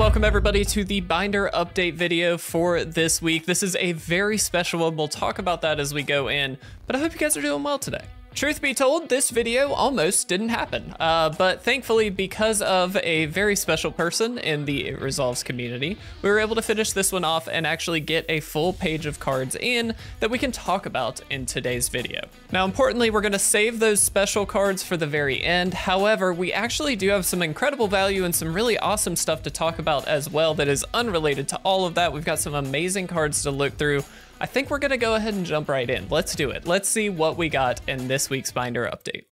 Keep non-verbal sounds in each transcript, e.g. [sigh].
welcome everybody to the binder update video for this week. This is a very special one. We'll talk about that as we go in, but I hope you guys are doing well today. Truth be told, this video almost didn't happen, uh, but thankfully because of a very special person in the It Resolves community, we were able to finish this one off and actually get a full page of cards in that we can talk about in today's video. Now importantly, we're going to save those special cards for the very end, however, we actually do have some incredible value and some really awesome stuff to talk about as well that is unrelated to all of that. We've got some amazing cards to look through, I think we're gonna go ahead and jump right in. Let's do it. Let's see what we got in this week's binder update.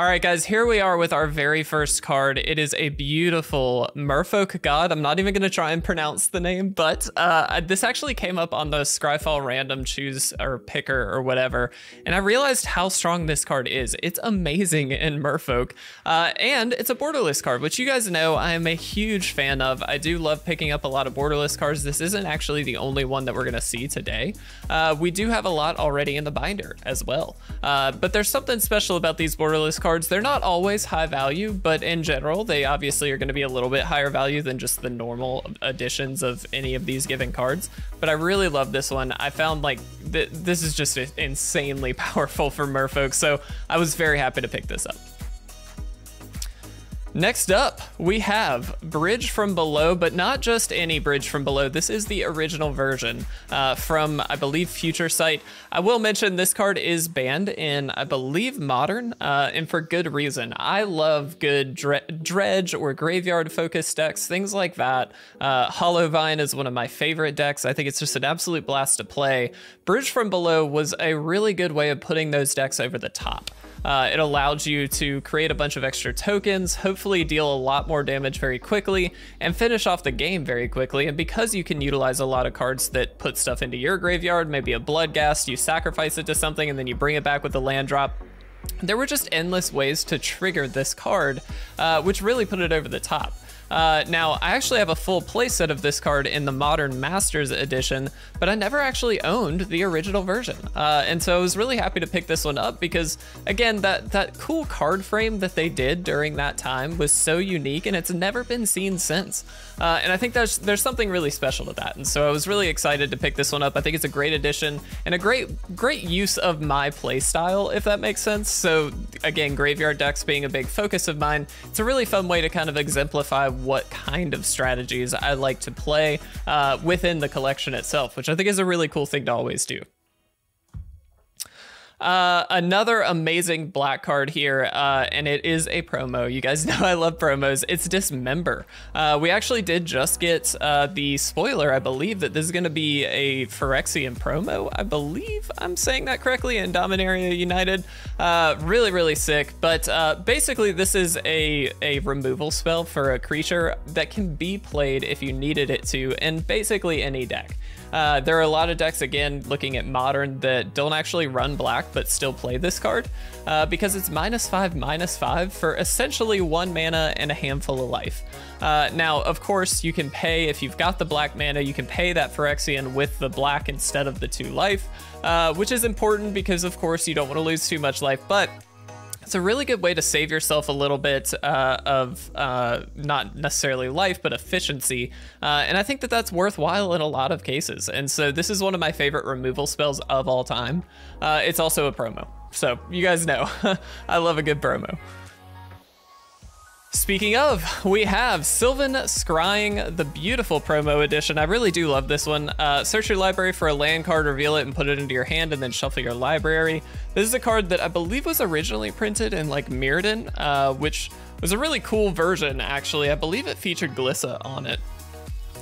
All right, guys, here we are with our very first card. It is a beautiful Merfolk God. I'm not even going to try and pronounce the name, but uh, this actually came up on the Scryfall random choose or picker or whatever, and I realized how strong this card is. It's amazing in Merfolk, uh, and it's a borderless card, which you guys know I am a huge fan of. I do love picking up a lot of borderless cards. This isn't actually the only one that we're going to see today. Uh, we do have a lot already in the binder as well, uh, but there's something special about these borderless cards cards. They're not always high value, but in general, they obviously are going to be a little bit higher value than just the normal editions of any of these given cards. But I really love this one. I found like th this is just insanely [laughs] powerful for merfolk, so I was very happy to pick this up. Next up, we have Bridge from Below, but not just any Bridge from Below. This is the original version uh, from, I believe, Future Sight. I will mention this card is banned in, I believe, Modern, uh, and for good reason. I love good dre Dredge or Graveyard focused decks, things like that. Uh, Hollowvine is one of my favorite decks. I think it's just an absolute blast to play. Bridge from Below was a really good way of putting those decks over the top. Uh, it allowed you to create a bunch of extra tokens, hopefully deal a lot more damage very quickly, and finish off the game very quickly. And because you can utilize a lot of cards that put stuff into your graveyard, maybe a Bloodghast, you sacrifice it to something and then you bring it back with a land drop, there were just endless ways to trigger this card, uh, which really put it over the top. Uh, now, I actually have a full playset of this card in the Modern Masters edition, but I never actually owned the original version. Uh, and so I was really happy to pick this one up because, again, that, that cool card frame that they did during that time was so unique and it's never been seen since. Uh, and I think there's, there's something really special to that. And so I was really excited to pick this one up. I think it's a great addition and a great, great use of my play style, if that makes sense. So again, graveyard decks being a big focus of mine, it's a really fun way to kind of exemplify what kind of strategies I like to play uh, within the collection itself, which I think is a really cool thing to always do. Uh, another amazing black card here, uh, and it is a promo. You guys [laughs] know I love promos. It's Dismember. Uh, we actually did just get uh, the spoiler, I believe, that this is going to be a Phyrexian promo. I believe I'm saying that correctly in Dominaria United. Uh, really, really sick. But basically, this is a, a removal spell for a creature that can be played if you needed it to in basically any deck. Uh, there are a lot of decks, again, looking at modern, that don't actually run black but still play this card uh, because it's minus five, minus five for essentially one mana and a handful of life. Uh, now, of course, you can pay, if you've got the black mana, you can pay that Phyrexian with the black instead of the two life, uh, which is important because, of course, you don't want to lose too much life, but it's a really good way to save yourself a little bit uh, of uh, not necessarily life, but efficiency. Uh, and I think that that's worthwhile in a lot of cases. And so this is one of my favorite removal spells of all time. Uh, it's also a promo. So you guys know, [laughs] I love a good promo. Speaking of, we have Sylvan Scrying, the beautiful promo edition. I really do love this one. Uh, search your library for a land card, reveal it, and put it into your hand, and then shuffle your library. This is a card that I believe was originally printed in like Mirrodin, uh, which was a really cool version, actually. I believe it featured Glissa on it.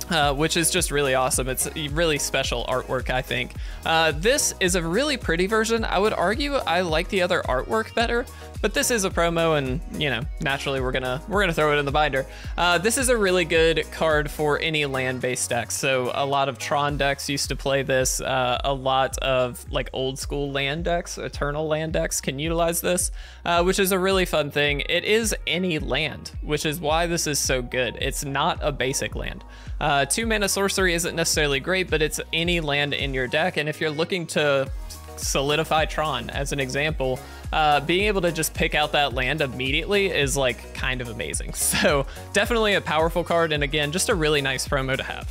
Uh, which is just really awesome. It's really special artwork, I think. Uh, this is a really pretty version. I would argue I like the other artwork better, but this is a promo and, you know, naturally we're gonna we're gonna throw it in the binder. Uh, this is a really good card for any land-based decks. So a lot of Tron decks used to play this. Uh, a lot of like old school land decks, Eternal land decks can utilize this, uh, which is a really fun thing. It is any land, which is why this is so good. It's not a basic land. Uh, two mana sorcery isn't necessarily great, but it's any land in your deck. And if you're looking to solidify Tron as an example, uh, being able to just pick out that land immediately is like kind of amazing. [laughs] So definitely a powerful card, and again, just a really nice promo to have.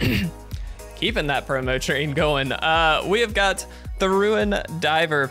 [clears throat] Keeping that promo train going, uh, we have got the Ruin Diver.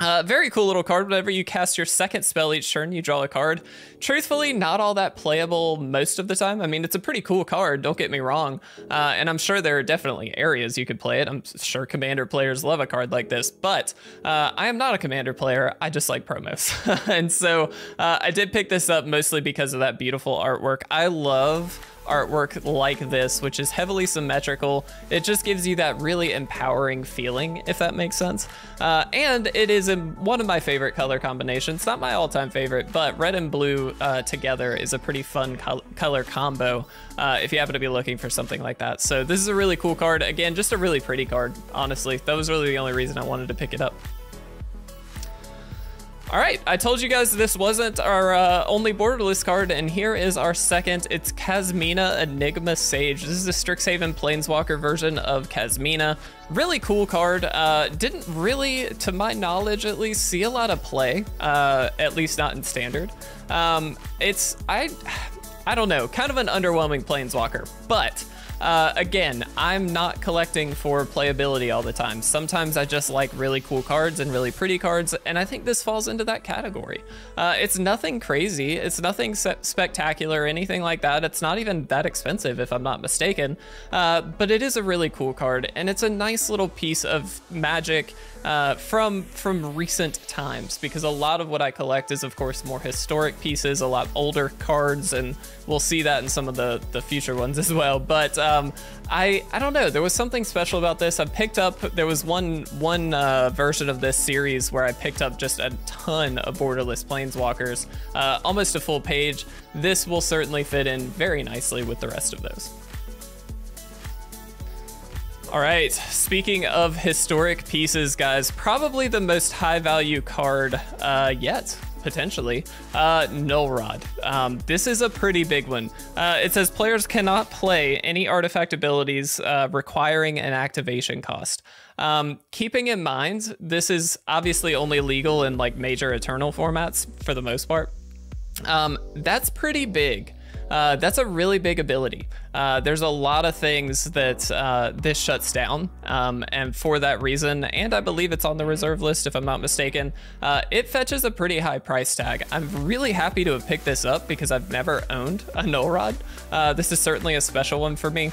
Uh, very cool little card. Whenever you cast your second spell each turn, you draw a card. Truthfully, not all that playable most of the time. I mean, it's a pretty cool card, don't get me wrong. Uh, and I'm sure there are definitely areas you could play it. I'm sure Commander players love a card like this, but uh, I am not a Commander player. I just like promos. [laughs] and so uh, I did pick this up mostly because of that beautiful artwork. I love artwork like this, which is heavily symmetrical. It just gives you that really empowering feeling, if that makes sense. Uh, and it is one of my favorite color combinations. Not my all-time favorite, but red and blue uh, together is a pretty fun col color combo uh, if you happen to be looking for something like that. So this is a really cool card. Again, just a really pretty card, honestly. That was really the only reason I wanted to pick it up. All right, I told you guys this wasn't our uh, only borderless card, and here is our second. It's Kasmina Enigma Sage. This is a Strixhaven Planeswalker version of Kasmina. Really cool card. Uh, didn't really, to my knowledge at least, see a lot of play, uh, at least not in Standard. Um, it's, I, I don't know, kind of an underwhelming Planeswalker, but uh, again, I'm not collecting for playability all the time. Sometimes I just like really cool cards and really pretty cards, and I think this falls into that category. Uh, it's nothing crazy, it's nothing spectacular or anything like that. It's not even that expensive, if I'm not mistaken, uh, but it is a really cool card, and it's a nice little piece of magic uh, from from recent times because a lot of what I collect is of course more historic pieces, a lot older cards, and we'll see that in some of the the future ones as well. But um, I I don't know, there was something special about this. I picked up there was one one uh, version of this series where I picked up just a ton of borderless planeswalkers, uh, almost a full page. This will certainly fit in very nicely with the rest of those. All right, speaking of historic pieces, guys, probably the most high value card uh, yet, potentially, uh, Null Rod. Um, this is a pretty big one. Uh, it says players cannot play any artifact abilities uh, requiring an activation cost. Um, keeping in mind, this is obviously only legal in like major Eternal formats for the most part. Um, that's pretty big. Uh, that's a really big ability. Uh, there's a lot of things that uh, this shuts down, um, and for that reason, and I believe it's on the reserve list if I'm not mistaken, uh, it fetches a pretty high price tag. I'm really happy to have picked this up because I've never owned a null rod. Uh, this is certainly a special one for me.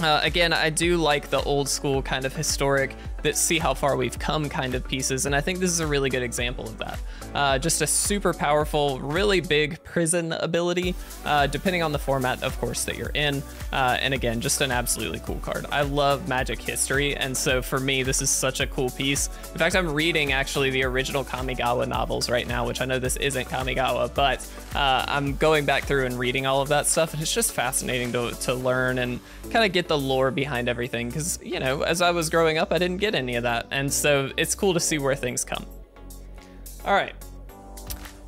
Uh, again, I do like the old school kind of historic that see how far we've come kind of pieces, and I think this is a really good example of that. Uh, just a super powerful, really big prison ability, uh, depending on the format, of course, that you're in. Uh, and again, just an absolutely cool card. I love Magic history, and so for me, this is such a cool piece. In fact, I'm reading actually the original Kamigawa novels right now, which I know this isn't Kamigawa, but uh, I'm going back through and reading all of that stuff, and it's just fascinating to, to learn and kind of get the lore behind everything. Because, you know, as I was growing up, I didn't get any of that, and so it's cool to see where things come. All right.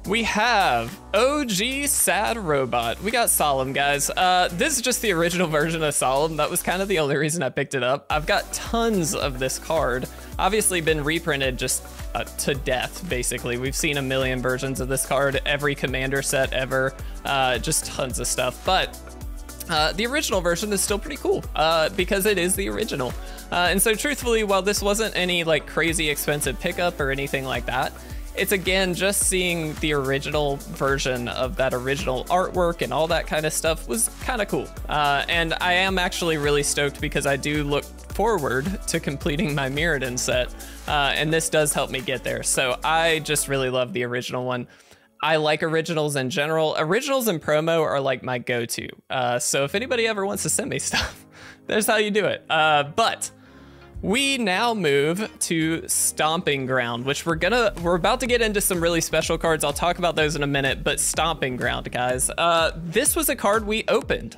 We have OG Sad Robot. We got Solemn, guys. Uh, this is just the original version of Solemn. That was kind of the only reason I picked it up. I've got tons of this card. Obviously been reprinted just uh, to death, basically. We've seen a million versions of this card, every commander set ever, uh, just tons of stuff. But uh, the original version is still pretty cool uh, because it is the original. Uh, and so truthfully, while this wasn't any like crazy expensive pickup or anything like that, it's again just seeing the original version of that original artwork and all that kind of stuff was kind of cool. Uh, and I am actually really stoked because I do look forward to completing my Mirrodin set, uh, and this does help me get there. So I just really love the original one. I like originals in general. Originals and promo are like my go-to. Uh, so if anybody ever wants to send me [laughs] stuff, there's how you do it. Uh, but we now move to Stomping Ground, which we're gonna, we're about to get into some really special cards. I'll talk about those in a minute, but Stomping Ground, guys. Uh, this was a card we opened.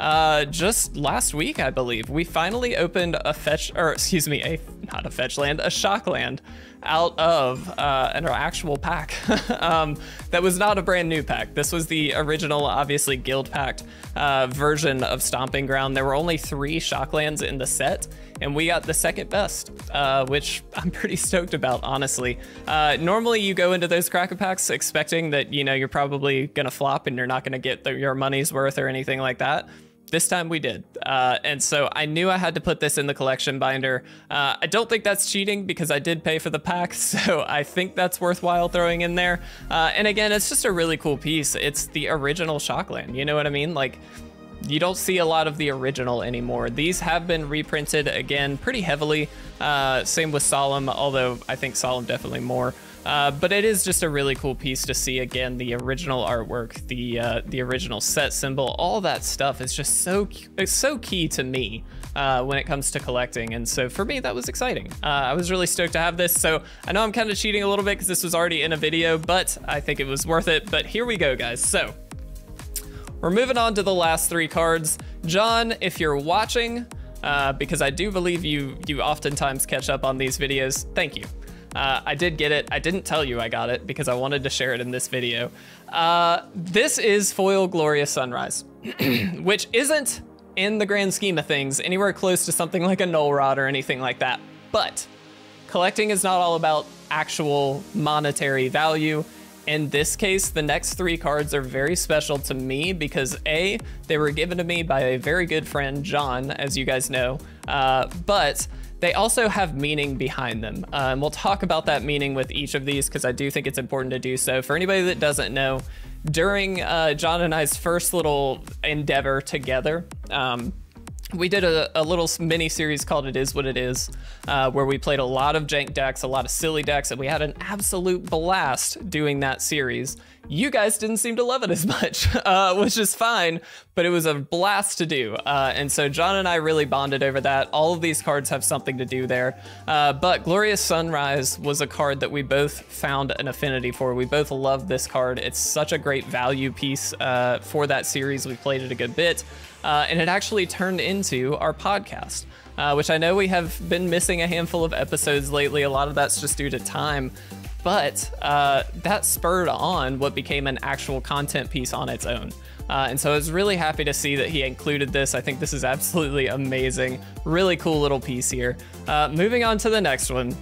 uh, just last week, I believe. We finally opened a fetch, or excuse me, a not a fetch land, a shock land out of uh, an actual pack [laughs] um, that was not a brand new pack. This was the original, obviously guild packed uh, version of Stomping Ground. There were only three shocklands in the set, and we got the second best, uh, which [laughs] I'm pretty stoked about, honestly. Uh, normally, you go into those Cracker packs expecting that you know you're probably gonna flop and you're not gonna get the, your money's worth or anything like that. This time we did. Uh, and so I knew I had to put this in the collection binder. Uh, I don't think that's cheating because I did pay for the pack, [laughs] so I think that's worthwhile throwing in there. Uh, and again, it's just a really cool piece. It's the original Shockland, you know what I mean? Like, you don't see a lot of the original anymore. These have been reprinted again pretty heavily. Uh, same with Solemn, although I think Solemn definitely more. Uh, but it is just a really cool piece to see again the original artwork, the uh, the original set symbol, all that stuff is just so it's so key to me uh, when it comes to collecting. And so for me, that was exciting. Uh, I was really stoked to have this. So I know I'm kind of cheating a little bit because this was already in a video, but I think it was worth it. But here we go, guys. So we're moving on to the last three cards. John, if you're watching, uh, because I do believe you you oftentimes catch up on these videos, thank you. Uh, I did get it. I didn't tell you I got it because I wanted to share it in this video. Uh, this is Foil Glorious Sunrise, [clears throat] which isn't, in the grand scheme of things, anywhere close to something like a Null Rod or anything like that. But collecting is not all about actual monetary value. In this case, the next three cards are very special to me because A, they were given to me by a very good friend, John, as you guys know, uh, but they also have meaning behind them. Uh, and we'll talk about that meaning with each of these because I do think it's important to do so. For anybody that doesn't know, during uh, John and I's first little endeavor together, um, we did a, a, little mini series called It Is What It Is, uh, where we played a lot of jank decks, a lot of silly decks, and we had an absolute blast doing that series. You guys didn't seem to love it as [laughs] much, uh, which is fine, but it was a blast to do. Uh, and so John and I really bonded over that. All of these cards have something to do there. Uh, but Glorious Sunrise was a card that we both found an affinity for. We both love this card. It's such a great value piece uh, for that series. We played it a good bit uh, and it actually turned into our podcast. Uh, which I know we have been missing a handful of episodes lately. A lot of that's just due to time, but uh, that spurred on what became an actual content piece on its own. Uh, and so I was really happy to see that he included this. I think this is absolutely amazing. Really cool little piece here. Uh, moving on to the next one.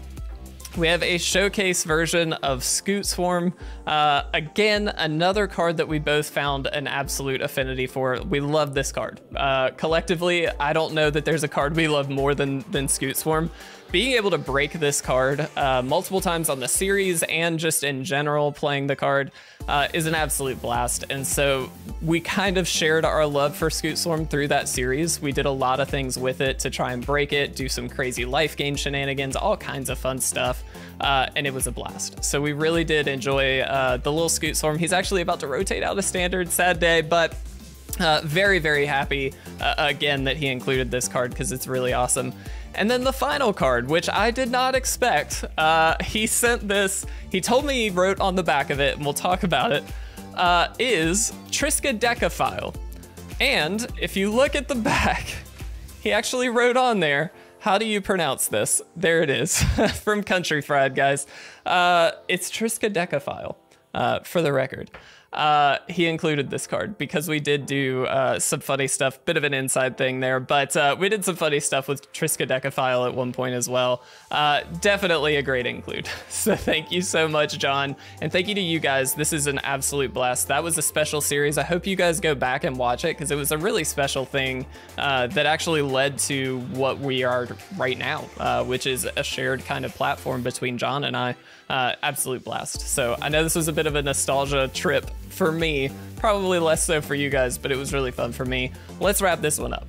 We have a showcase version of Scute Swarm. Uh, again, another card that we both found an absolute affinity for. We love this card. Uh, collectively, I don't know that there's a card we love more than, than Scute Swarm being able to break this card uh, multiple times on the series and just in general playing the card uh, is an absolute blast. And so we kind of shared our love for Scute Swarm through that series. We did a lot of things with it to try and break it, do some crazy life gain shenanigans, all kinds of fun stuff. Uh, and it was a blast. So we really did enjoy uh, the little Scute Swarm. He's actually about to rotate out of standard, sad day, but uh, very, very happy uh, again that he included this card because it's really awesome. And then the final card, which I did not expect, uh, he sent this, he told me he wrote on the back of it, and we'll talk about it, uh, is Triskaidekaphile. And if you look at the [laughs] back, he actually wrote on there, how do you pronounce this? There it is, [laughs] from Country Fried, guys. Uh, it's Triskaidekaphile, uh, for the record uh, he included this card because we did do uh, some funny stuff, bit of an inside thing there, but uh, we did some funny stuff with Triskaidekaphile at one point as well. Uh, definitely a great include. [laughs] So thank you so much, John, and thank you to you guys. This is an absolute blast. That was a special series. I hope you guys go back and watch it because it was a really special thing uh, that actually led to what we are right now, which is a shared kind of platform between John and I. Uh, absolute blast. So I know this was a bit of a nostalgia trip for me. Probably less so for you guys, but it was really fun for me. Let's wrap this one up.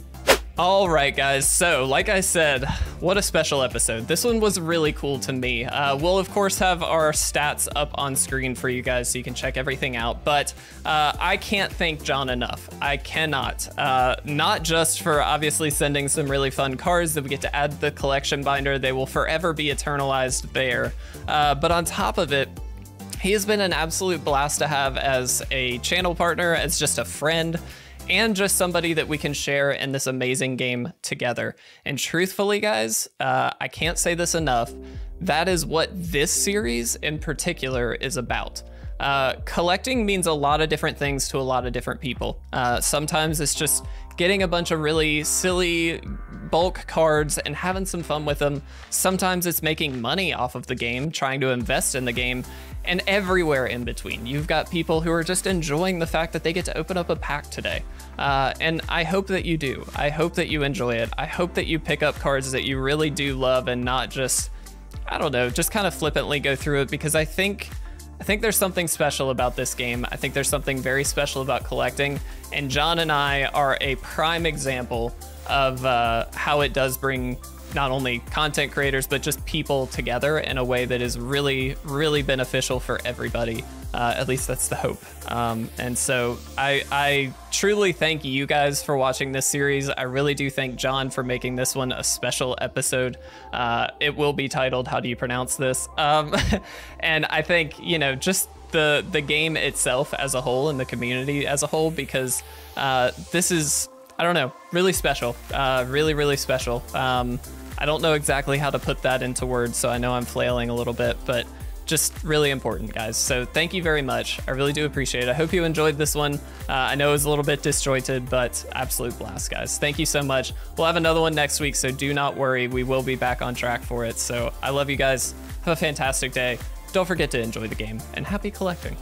All right, guys. So, like I said, what a special episode. This one was really cool to me. Uh, we'll, of course, have our stats up on screen for you guys so you can check everything out. But uh, I can't thank John enough. I cannot. Uh, not just for obviously sending some really fun cards that we get to add the collection binder, they will forever be eternalized there. Uh, but on top of it, he has been an absolute blast to have as a channel partner, as just a friend. And just somebody that we can share in this amazing game together. And truthfully, guys, uh, I can't say this enough. That is what this series in particular is about. Uh, collecting means a lot of different things to a lot of different people. Uh, sometimes it's just getting a bunch of really silly bulk cards and having some fun with them. Sometimes it's making money off of the game, trying to invest in the game, and everywhere in between. You've got people who are just enjoying the fact that they get to open up a pack today. Uh, and I hope that you do. I hope that you enjoy it. I hope that you pick up cards that you really do love and not just, I don't know, just kind of flippantly go through it because I think I think there's something special about this game. I think there's something very special about collecting, and John and I are a prime example of uh, how it does bring not only content creators but just people together in a way that is really really beneficial for everybody. Uh, at least that's the hope. Um, and so I, I truly thank you guys for watching this series. I really do thank john for making this one a special episode. Uh, it will be titled how do you pronounce this? Um, [laughs] and i think you know just the the game itself as a whole and the community as a whole because uh, this is I don't know, really special, uh, really, really special. Um, I don't know exactly how to put that into words, so I know I'm flailing a little bit, but just really important, guys. So thank you very much. I really do appreciate it. I hope you enjoyed this one. Uh, I know it was a little bit disjointed, but absolute blast, guys. Thank you so much. We'll have another one next week, so do not worry. We will be back on track for it. So I love you guys. Have a fantastic day. Don't forget to enjoy the game, and happy collecting.